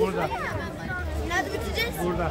Burada. Nerede biteceğiz? Burada.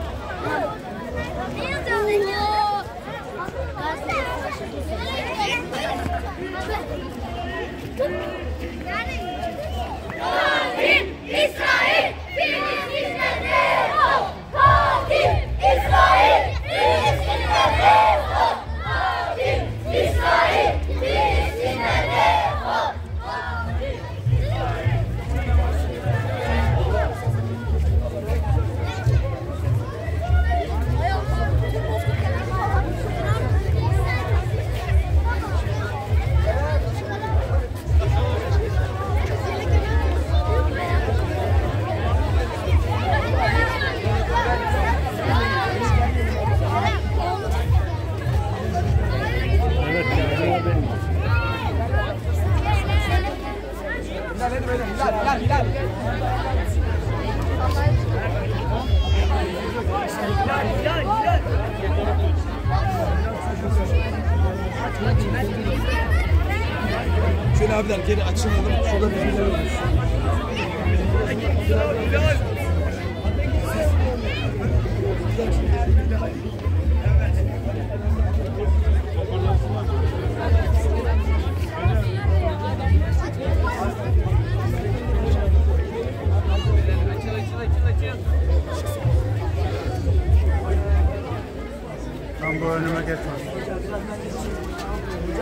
Thank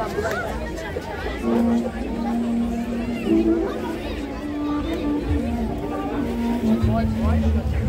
you.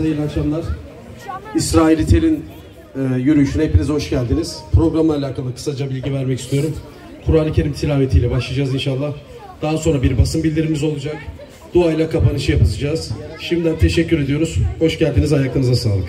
Herkese hayırlı akşamlar. İsrail Tel'in e, yürüyüşüne hepiniz hoş geldiniz. Programla alakalı kısaca bilgi vermek istiyorum. Kur'an-ı Kerim tilavetiyle başlayacağız inşallah. Daha sonra bir basın bildirimimiz olacak. Duayla kapanışı yapacağız. Şimdiden teşekkür ediyoruz. Hoş geldiniz. Ayaklarınıza sağlık.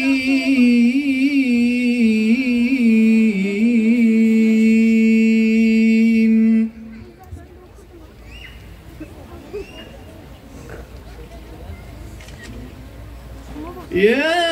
Yeah!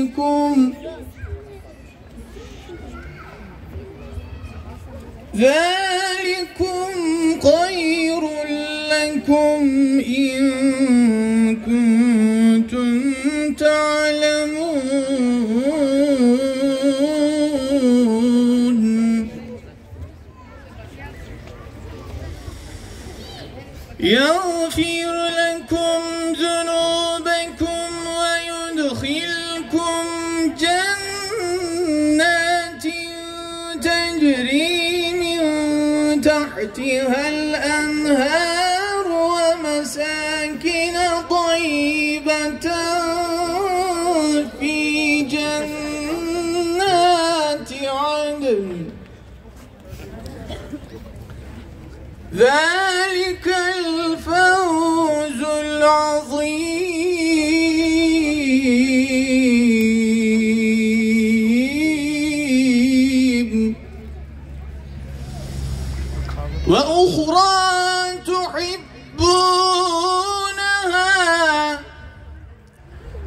وأنفسكم ذلكم خير لكم إن كنتم تعلمون. يغفر لكم ذنوبكم تحتها الأنهار ومساكن طيبة في جنات عدن. ذلك الفوز العظيم.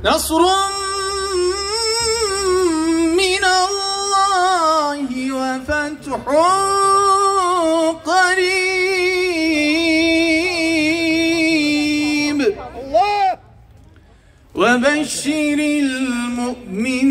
نصر من الله وفتح قريب. وبشر المؤمنين.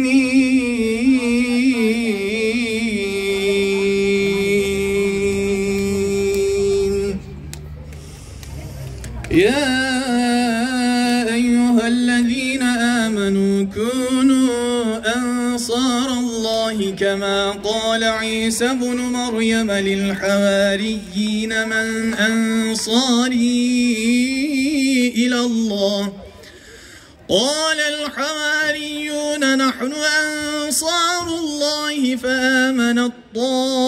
أنصار الله كما قال عيسى ابن مريم للحواريين من أنصاري إلى الله. قال الحواريون نحن أنصار الله فآمنت طائفة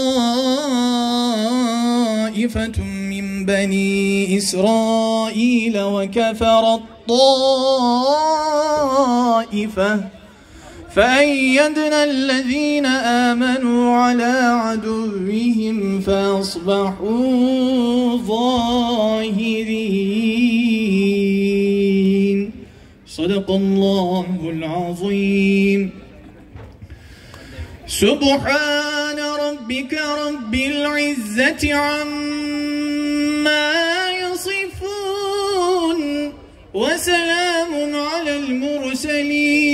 من بني إسرائيل وكفرت طائفة فأيدنا الذين آمنوا على عدوهم فأصبحوا ظاهرين. صدق الله العظيم. سبحان ربك رب العزة عما يصفون وسلام على المرسلين.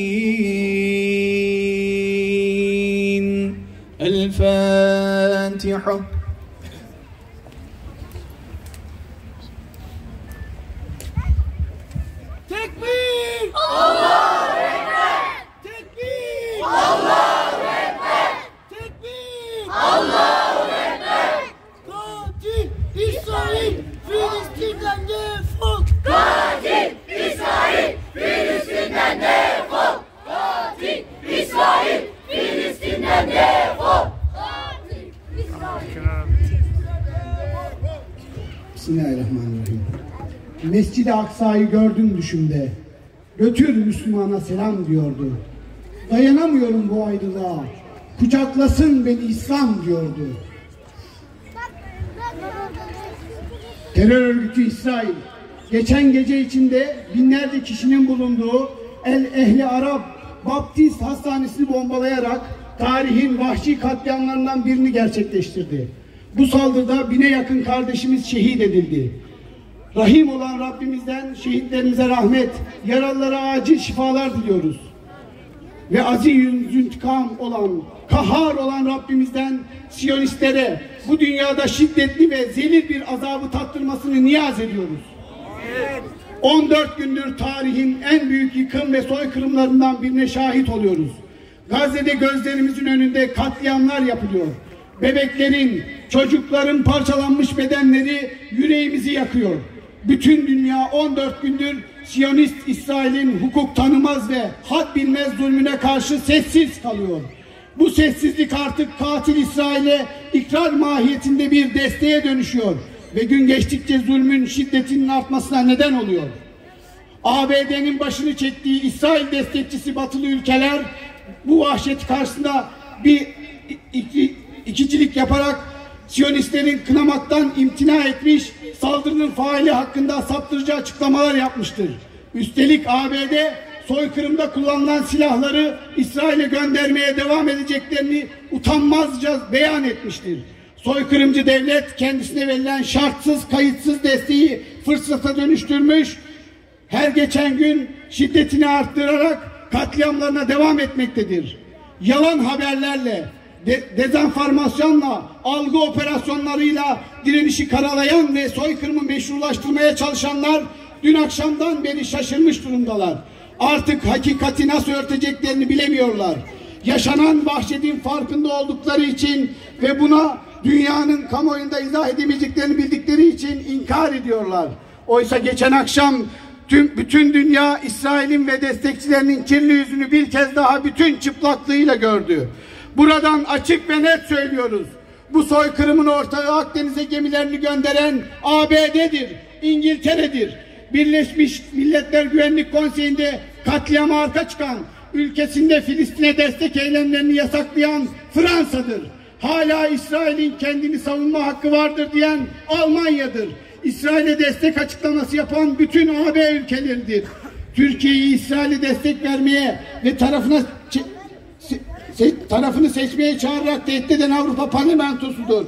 Bismillahirrahmanirrahim. Mescid-i Aksa'yı gördüm düşümde. Götür Müslümana selam diyordu. Dayanamıyorum bu ayrılığa. Kucaklasın beni İslam diyordu. Terör örgütü İsrail geçen gece içinde binlerce kişinin bulunduğu El Ehli Arap Baptist Hastanesi'ni bombalayarak tarihin vahşi katliamlarından birini gerçekleştirdi. Bu saldırıda bine yakın kardeşimiz şehit edildi. Rahim olan Rabbimizden şehitlerimize rahmet, yaralılara acil şifalar diliyoruz. Ve aziz intikam olan, kahhar olan Rabbimizden Siyonistlere bu dünyada şiddetli ve zelil bir azabı tattırmasını niyaz ediyoruz. 14 gündür tarihin en büyük yıkım ve soykırımlarından birine şahit oluyoruz. Gazze'de gözlerimizin önünde katliamlar yapılıyor. Bebeklerin, çocukların parçalanmış bedenleri yüreğimizi yakıyor. Bütün dünya 14 gündür Siyonist İsrail'in hukuk tanımaz ve had bilmez zulmüne karşı sessiz kalıyor. Bu sessizlik artık katil İsrail'e ikrar mahiyetinde bir desteğe dönüşüyor ve gün geçtikçe zulmün şiddetinin artmasına neden oluyor. ABD'nin başını çektiği İsrail destekçisi batılı ülkeler bu vahşet karşısında bir iki, ikicilik yaparak Siyonistlerin kınamaktan imtina etmiş, saldırının faili hakkında saptırıcı açıklamalar yapmıştır. Üstelik ABD soykırımda kullanılan silahları İsrail'e göndermeye devam edeceklerini utanmazca beyan etmiştir. Soykırımcı devlet kendisine verilen şartsız, kayıtsız desteği fırsata dönüştürmüş, her geçen gün şiddetini arttırarak katliamlarına devam etmektedir. Yalan haberlerle, de, dezenformasyonla, algı operasyonlarıyla direnişi karalayan ve soykırımı meşrulaştırmaya çalışanlar dün akşamdan beri şaşırmış durumdalar. Artık hakikati nasıl örteceklerini bilemiyorlar. Yaşanan vahşetin farkında oldukları için ve buna dünyanın kamuoyunda izah edemeyeceklerini bildikleri için inkar ediyorlar. Oysa geçen akşam Tüm bütün dünya İsrail'in ve destekçilerinin kirli yüzünü bir kez daha bütün çıplaklığıyla gördü. Buradan açık ve net söylüyoruz. Bu soykırımın ortağı Akdeniz'e gemilerini gönderen ABD'dir, İngiltere'dir. Birleşmiş Milletler Güvenlik Konseyi'nde katliama arka çıkan, ülkesinde Filistin'e destek eylemlerini yasaklayan Fransa'dır. Hala İsrail'in kendini savunma hakkı vardır diyen Almanya'dır. İsrail'e destek açıklaması yapan bütün AB ülkeleridir. Türkiye'yi İsrail'e destek vermeye ve tarafına tarafını seçmeye çağırarak tehdit eden Avrupa Parlamentosu'dur.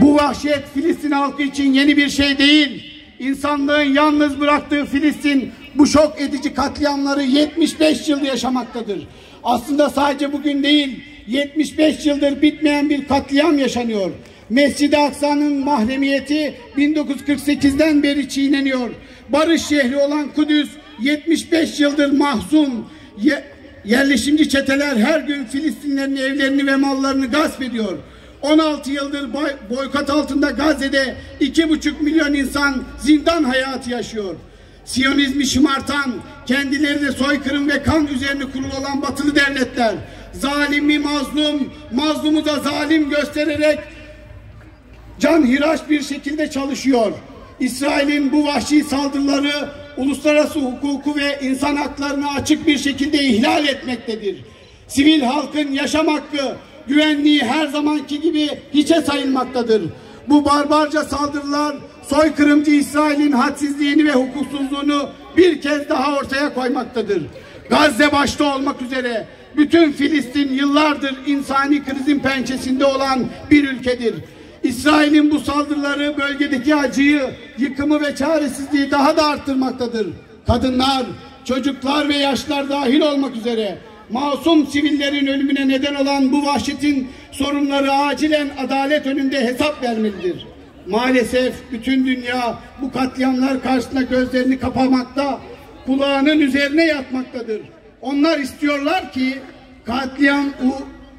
Bu vahşet Filistin halkı için yeni bir şey değil. İnsanlığın yalnız bıraktığı Filistin bu şok edici katliamları 75 yıl yaşamaktadır. Aslında sadece bugün değil, 75 yıldır bitmeyen bir katliam yaşanıyor. Mescid-i Aksa'nın mahremiyeti 1948'den beri çiğneniyor. Barış şehri olan Kudüs 75 yıldır mahzun. Ye- yerleşimci çeteler her gün Filistinlerin evlerini ve mallarını gasp ediyor. 16 yıldır boy- boykot altında Gazze'de 2,5 milyon insan zindan hayatı yaşıyor. Siyonizmi şımartan, kendileri de soykırım ve kan üzerine kurulu olan batılı devletler, zalimi mazlum, mazlumu da zalim göstererek can hiraç bir şekilde çalışıyor. İsrail'in bu vahşi saldırıları uluslararası hukuku ve insan haklarını açık bir şekilde ihlal etmektedir. Sivil halkın yaşam hakkı, güvenliği her zamanki gibi hiçe sayılmaktadır. Bu barbarca saldırılar soykırımcı İsrail'in hadsizliğini ve hukuksuzluğunu bir kez daha ortaya koymaktadır. Gazze başta olmak üzere bütün Filistin yıllardır insani krizin pençesinde olan bir ülkedir. İsrail'in bu saldırıları bölgedeki acıyı, yıkımı ve çaresizliği daha da arttırmaktadır. Kadınlar, çocuklar ve yaşlar dahil olmak üzere masum sivillerin ölümüne neden olan bu vahşetin sorunları acilen adalet önünde hesap vermelidir. Maalesef bütün dünya bu katliamlar karşısında gözlerini kapamakta, kulağının üzerine yatmaktadır. Onlar istiyorlar ki katliam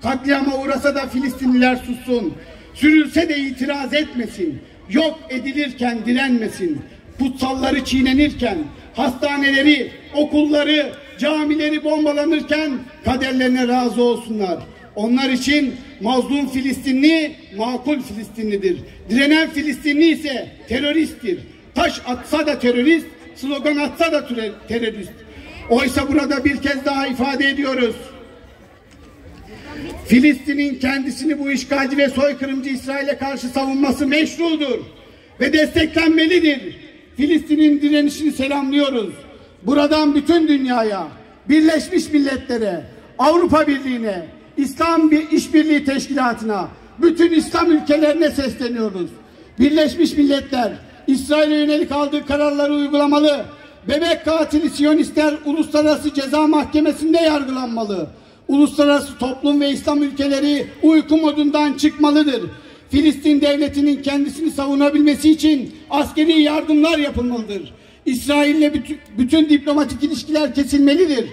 katliama uğrasa da Filistinliler sussun. Sürülse de itiraz etmesin. Yok edilirken direnmesin. Kutsalları çiğnenirken, hastaneleri, okulları, camileri bombalanırken kaderlerine razı olsunlar. Onlar için mazlum Filistinli makul Filistinlidir. Direnen Filistinli ise teröristtir. Taş atsa da terörist, slogan atsa da terörist. Oysa burada bir kez daha ifade ediyoruz. Filistin'in kendisini bu işgalci ve soykırımcı İsrail'e karşı savunması meşrudur ve desteklenmelidir. Filistin'in direnişini selamlıyoruz. Buradan bütün dünyaya, Birleşmiş Milletler'e, Avrupa Birliği'ne, İslam bir işbirliği teşkilatına, bütün İslam ülkelerine sesleniyoruz. Birleşmiş Milletler İsrail'e yönelik aldığı kararları uygulamalı. Bebek katili Siyonistler Uluslararası Ceza Mahkemesi'nde yargılanmalı. Uluslararası toplum ve İslam ülkeleri uyku modundan çıkmalıdır. Filistin devletinin kendisini savunabilmesi için askeri yardımlar yapılmalıdır. İsrail'le bütün, bütün diplomatik ilişkiler kesilmelidir.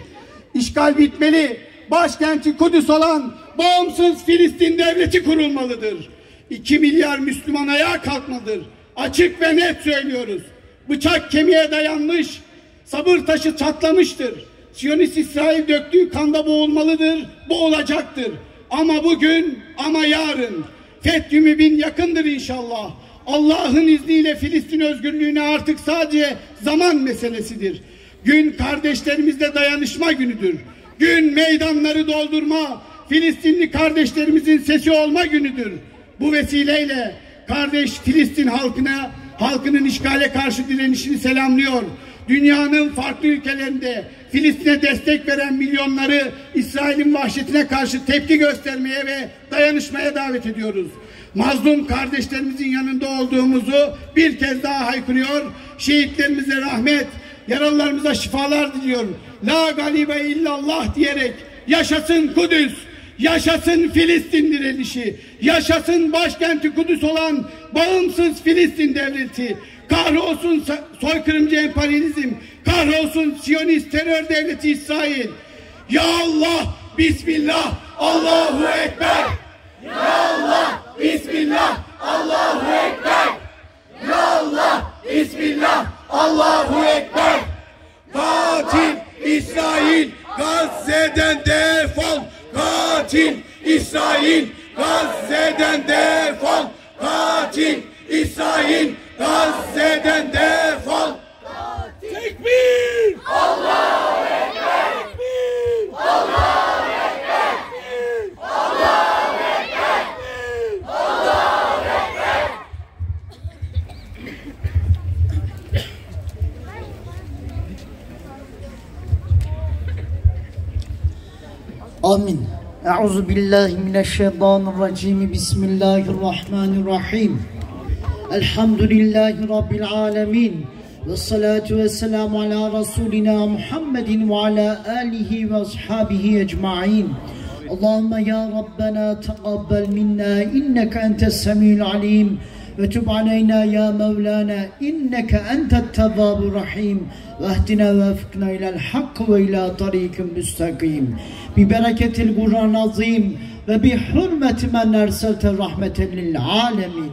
İşgal bitmeli. Başkenti Kudüs olan bağımsız Filistin devleti kurulmalıdır. 2 milyar Müslüman ayağa kalkmalıdır. Açık ve net söylüyoruz. Bıçak kemiğe dayanmış, sabır taşı çatlamıştır. Siyonist İsrail döktüğü kanda boğulmalıdır, boğulacaktır. Ama bugün, ama yarın Fethü Mübin yakındır inşallah. Allah'ın izniyle Filistin özgürlüğüne artık sadece zaman meselesidir. Gün kardeşlerimizle dayanışma günüdür. Gün meydanları doldurma, Filistinli kardeşlerimizin sesi olma günüdür. Bu vesileyle kardeş Filistin halkına, halkının işgale karşı direnişini selamlıyor. Dünyanın farklı ülkelerinde Filistin'e destek veren milyonları İsrail'in vahşetine karşı tepki göstermeye ve dayanışmaya davet ediyoruz. Mazlum kardeşlerimizin yanında olduğumuzu bir kez daha haykırıyor. Şehitlerimize rahmet, yaralılarımıza şifalar diliyor. La galibe illallah diyerek yaşasın Kudüs, yaşasın Filistin direnişi, yaşasın başkenti Kudüs olan bağımsız Filistin devleti, kahrolsun soykırımcı emperyalizm, kahrolsun Siyonist terör devleti İsrail. Ya Allah, Bismillah, Allahu Ekber. Ya Allah, Bismillah, Allahu Ekber. Ya Allah, Bismillah, Allahu Ekber. Katil İsrail Gazze'den defol. Katil İsrail Gazze'den defol. Katil İsrail Gazze'den defol. Tekbir! Amin. Euzu billahi mineşşeytanirracim. Bismillahirrahmanirrahim. Elhamdülillahi rabbil alamin. Ve salatu ve selamu ala Resulina Muhammedin ve ala alihi ve ashabihi ecmain. Allahümme ya Rabbena teqabbel minna inneke entes semiyul alim ve tub aleyna ya Mevlana inneke entet tevvabur rahim ve ehdina ve fıkna ilel hak ve ila tarikin müstakim bi bereketil Kur'an azim ve bi hürmeti men erselte rahmeten lil alemin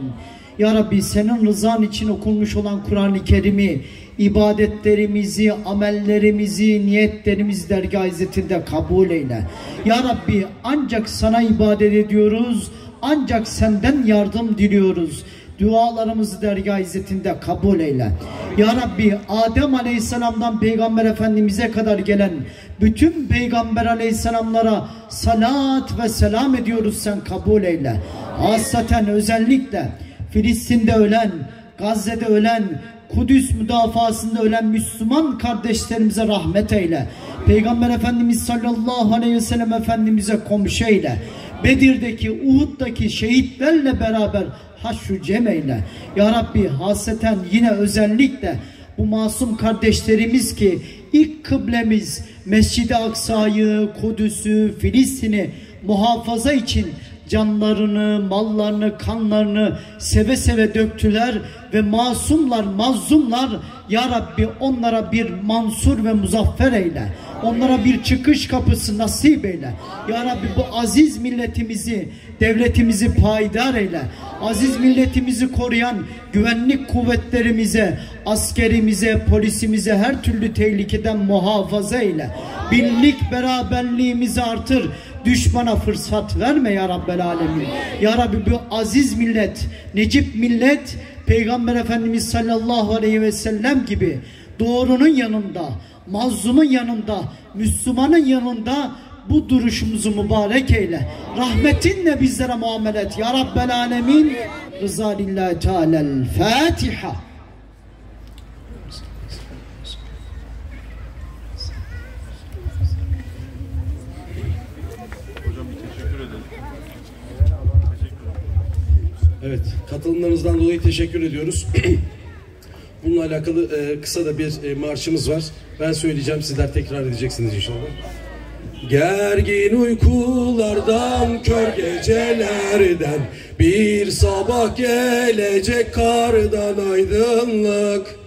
ya Rabbi senin rızan için okunmuş olan Kur'an-ı Kerim'i ibadetlerimizi, amellerimizi, niyetlerimizi dergah izzetinde kabul eyle. Ya Rabbi ancak sana ibadet ediyoruz, ancak senden yardım diliyoruz. Dualarımızı dergah izzetinde kabul eyle. Ya Rabbi Adem Aleyhisselam'dan Peygamber Efendimiz'e kadar gelen bütün Peygamber Aleyhisselamlara salat ve selam ediyoruz sen kabul eyle. Hasaten özellikle Filistin'de ölen, Gazze'de ölen, Kudüs müdafasında ölen Müslüman kardeşlerimize rahmet eyle. Peygamber Efendimiz sallallahu aleyhi ve sellem Efendimiz'e komşu eyle. Bedir'deki, Uhud'daki şehitlerle beraber haşru cem eyle. Ya Rabbi haseten yine özellikle bu masum kardeşlerimiz ki ilk kıblemiz Mescid-i Aksa'yı, Kudüs'ü, Filistin'i muhafaza için canlarını, mallarını, kanlarını seve seve döktüler ve masumlar, mazlumlar Ya Rabbi onlara bir mansur ve muzaffer eyle. Onlara bir çıkış kapısı nasip eyle. Ya Rabbi bu aziz milletimizi, devletimizi payidar eyle. Aziz milletimizi koruyan güvenlik kuvvetlerimize, askerimize, polisimize her türlü tehlikeden muhafaza eyle. Birlik beraberliğimizi artır. Düşmana fırsat verme ya Rabbel Alemin. Ya Rabbi bu aziz millet, necip millet Peygamber Efendimiz sallallahu aleyhi ve sellem gibi doğrunun yanında, mazlumun yanında, Müslümanın yanında bu duruşumuzu mübarek eyle. Rahmetinle bizlere muamele et. Ya Rabbel Alemin. Rıza lillahi teala'l Fatiha. Evet, katılımlarınızdan dolayı teşekkür ediyoruz. Bununla alakalı e, kısa da bir e, marşımız var. Ben söyleyeceğim, sizler tekrar edeceksiniz inşallah. Gergin uykulardan, kör gecelerden Bir sabah gelecek kardan aydınlık.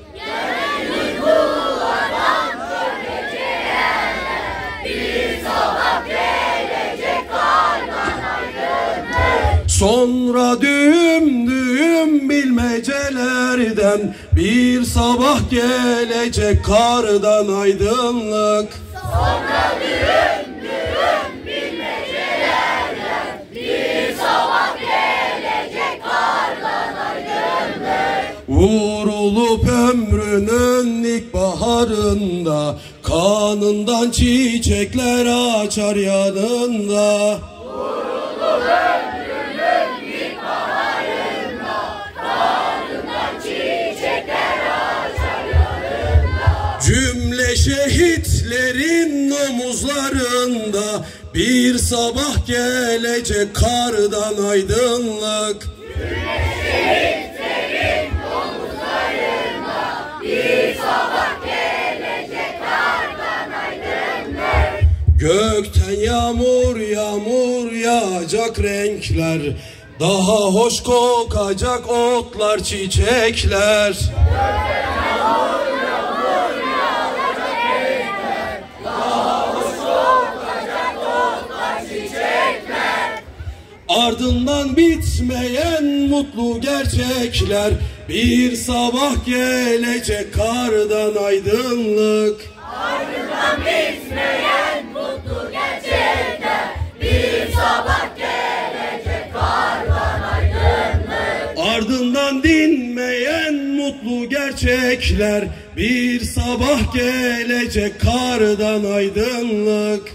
Sonra düğüm düğüm bilmecelerden Bir sabah gelecek kardan aydınlık. Vurulup ilk baharında Kanından çiçekler açar yanında. Cümle şehitlerin omuzlarında Bir sabah gelecek kardan aydınlık Gökten yağmur yağmur yağacak renkler. Daha hoş kokacak otlar çiçekler. Ardından bitmeyen mutlu gerçekler. Bir sabah gelecek kardan aydınlık. Ardından gerçekler Bir sabah gelecek kardan aydınlık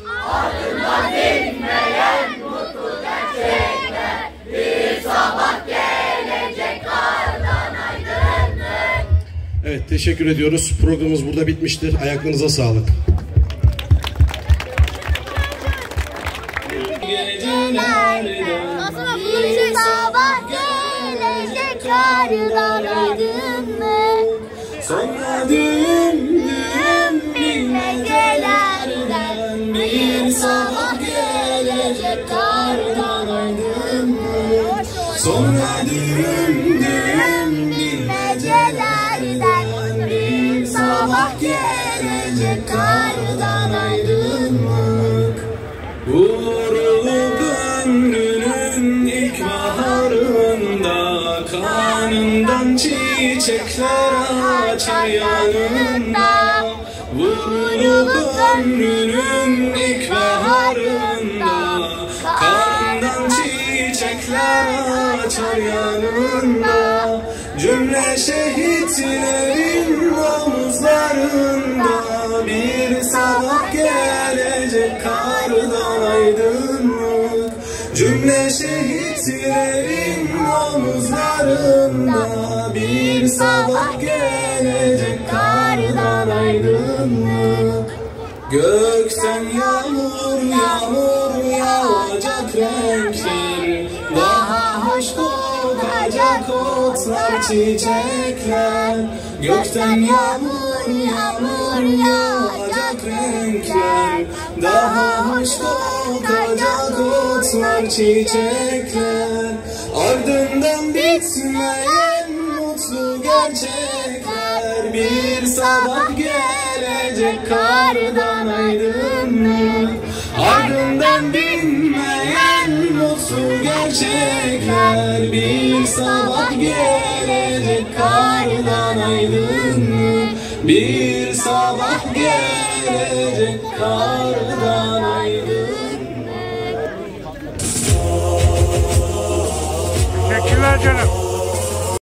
Evet teşekkür ediyoruz. Programımız burada bitmiştir. Ayaklarınıza sağlık. Bir sabah gelecek karlar aydınlık Sonra düğüm Bilmecelerden bir sabah gelecek karlar aydınlık Sonra düğüm Bilmecelerden bir sabah gelecek karlar aydınlık Kanından çiçekler açar yanında Vurulup ömrünün ilk baharında. Kanından çiçekler açar yanında Cümle şehitlerin omuzlarında Bir sabah gelecek kardan aydınlık Gökten yağmur yağmur yağacak renkler. Daha hoş kokacak otlar çiçekler. Gökten yağmur yağmur yağacak renkler. Daha hoş kokacak otlar çiçekler Ardından bitmeyen mutlu gerçekler. Bir sabah gelecek kardan aydınlık Ardından bitmeyen mutlu gerçekler. Bir sabah gelecek kardan aydınlık Bir sabah gelecek kardan Legend.